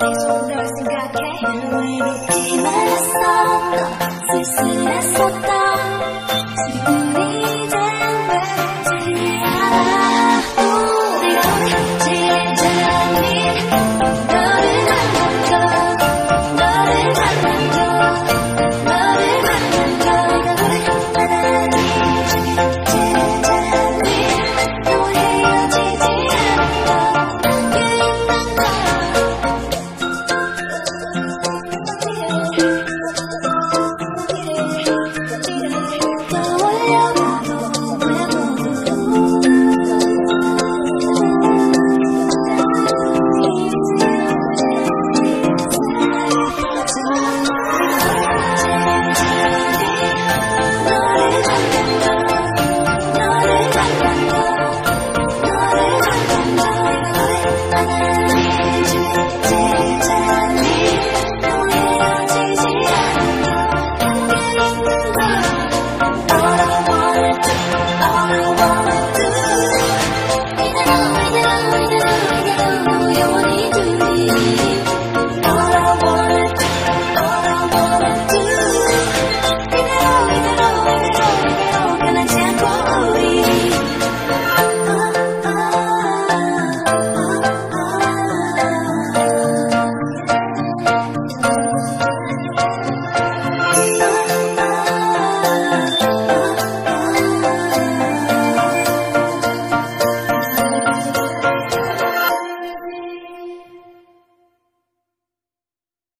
저녁 널 생각해 왜 이렇게 말했어 쓸쓸했었다